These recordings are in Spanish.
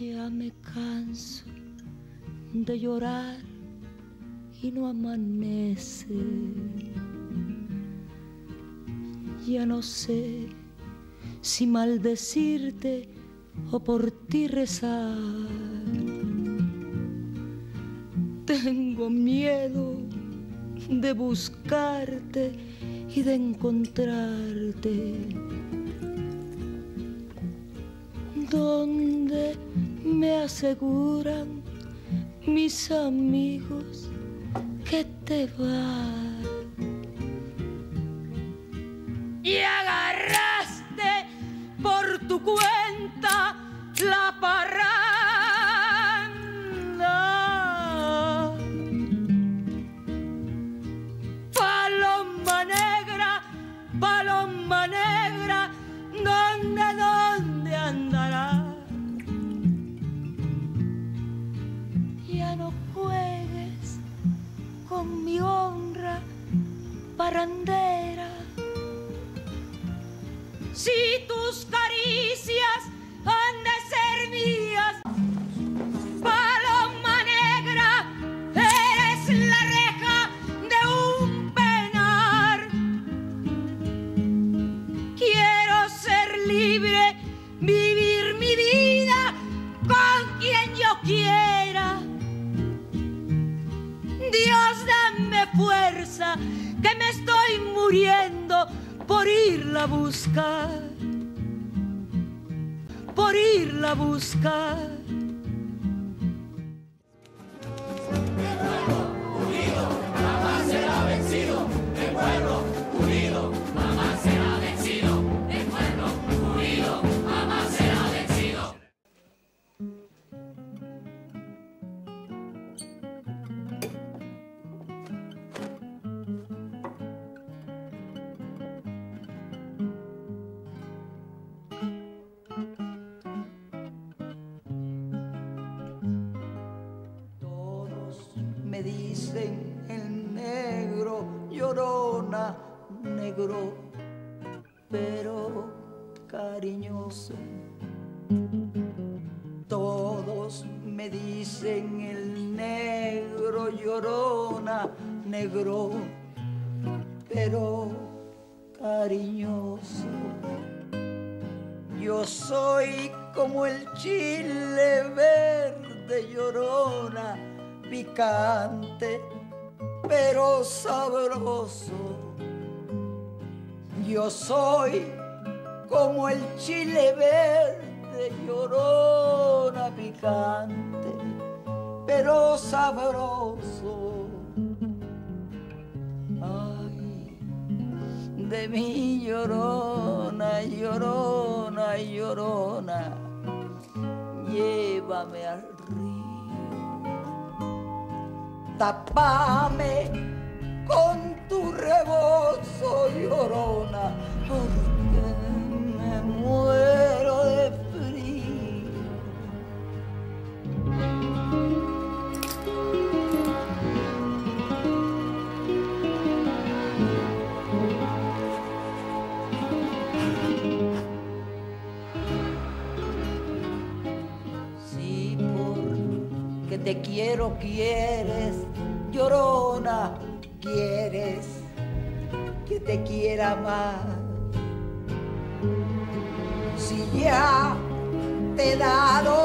Ya me canso de llorar y no amanece. Ya no sé si maldecirte o por ti rezar. Tengo miedo de buscarte y de encontrarte. Donde me aseguran mis amigos que te vas. Y agarraste por tu cuenta la parranda. Por irla a buscar. Dicen el negro, llorona, negro, pero cariñoso. Todos me dicen el negro, llorona, negro, pero cariñoso. Yo soy como el chile verde llorona, picante, pero sabroso. Yo soy como el chile verde llorona, picante, pero sabroso. Ay, de mi llorona, llorona, llorona, llévame al tapame con tu rebozo, llorona, porque me muero de frío. Si porque te quiero, quieres, llorona, quieres que te quiera más. Si ya te he dado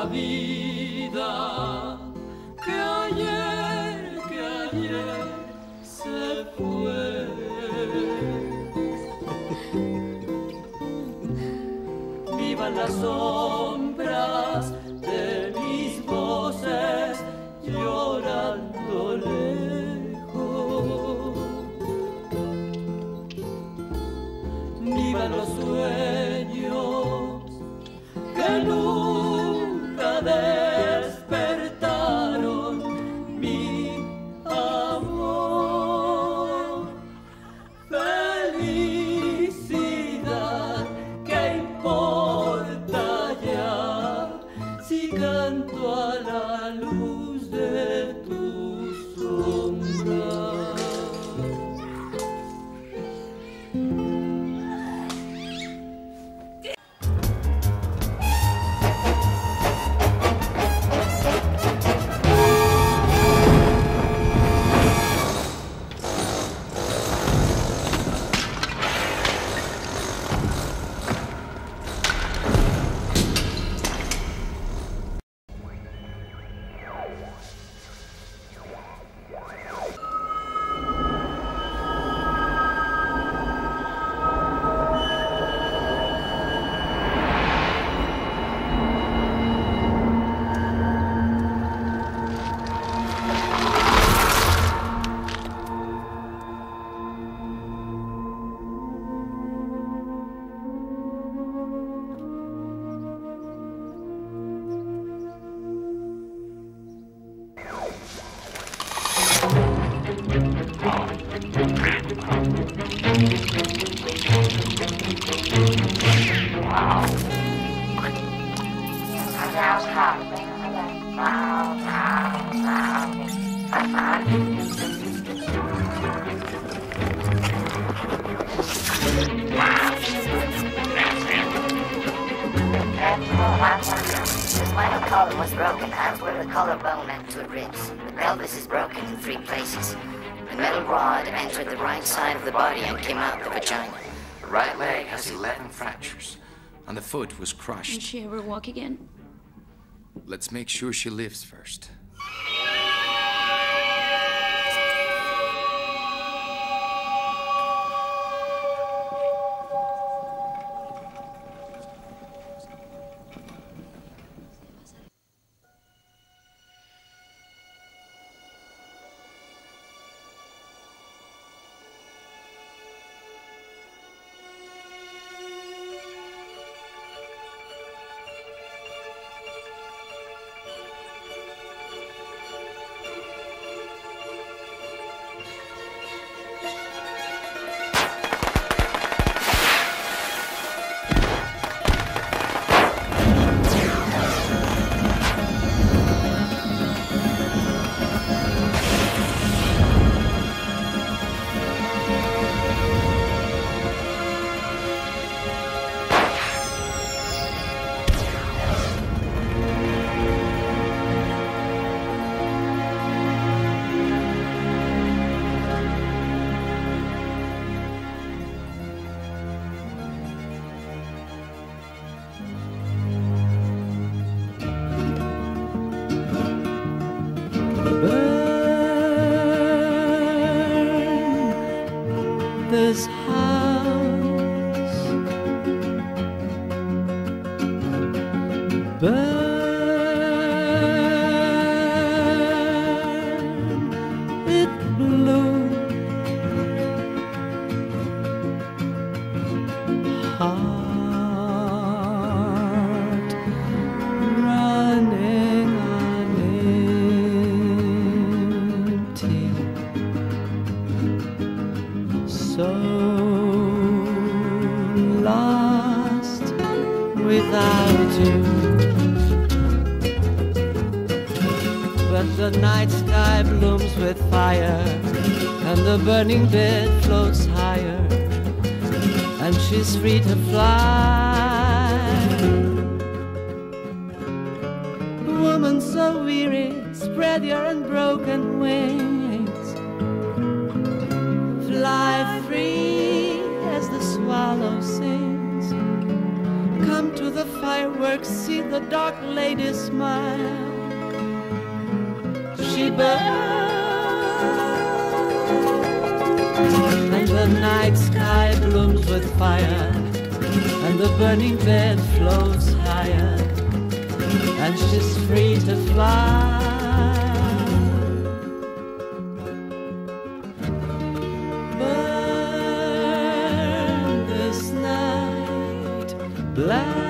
la vida, que ayer, que ayer se fue. Vivan las sombras si canto a was broken, as were the collarbone and two ribs. The pelvis is broken in three places. The metal rod entered the right side of the body and came out the vagina. The right leg has 11 fractures, and the foot was Will crushed. she ever walk again? Let's make sure she lives first. Without you. But the night sky blooms with fire, and the burning bed floats higher, and she's free to fly. Woman so weary, spread your unbroken wings. Fly the fireworks, see the dark lady smile. She burns, and the night sky blooms with fire, and the burning bed flows higher, and she's free to fly. black.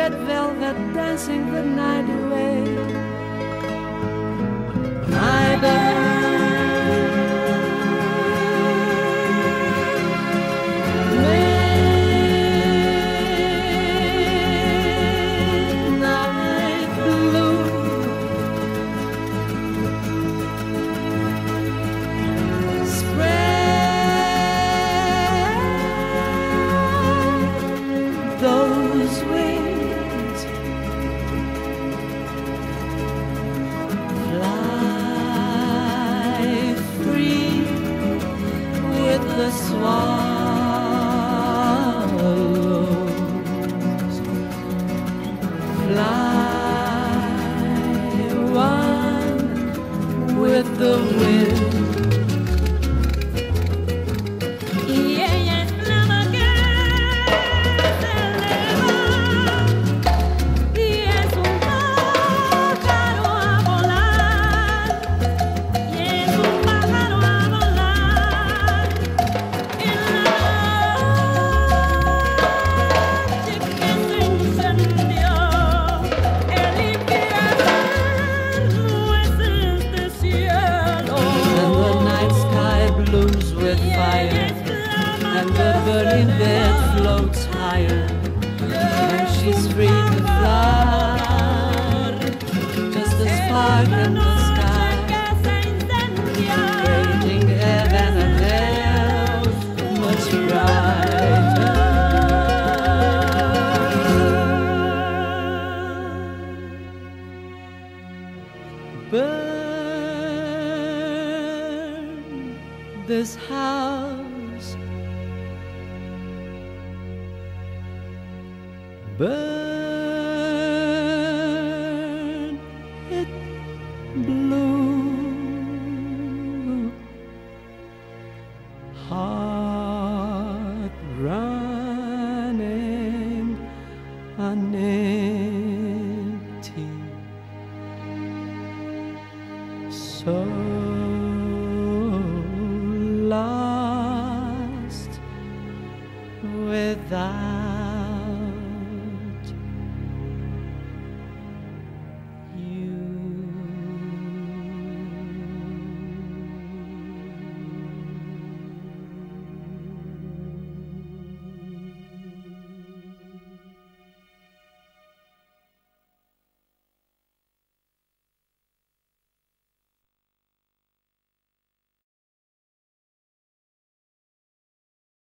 red velvet dancing the night 와.